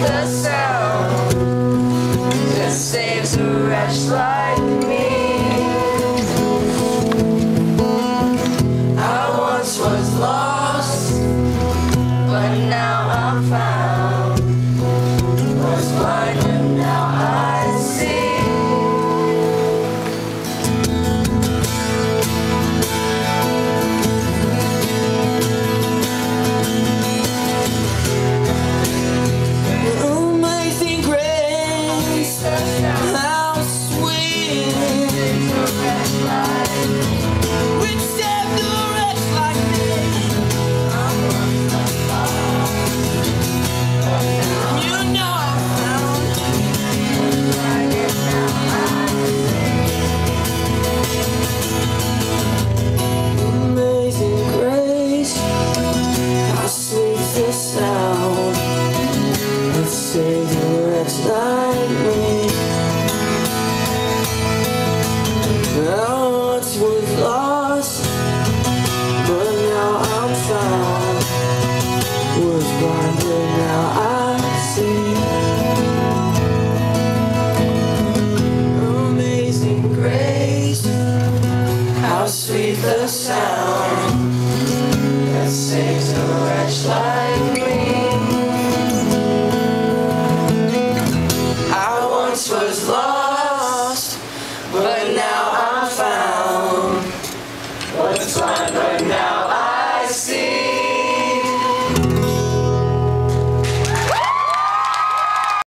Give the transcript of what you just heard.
the sound that saves a wretch like me. How sweet. Sweet the sound that saves a wretch like me. I once was lost, but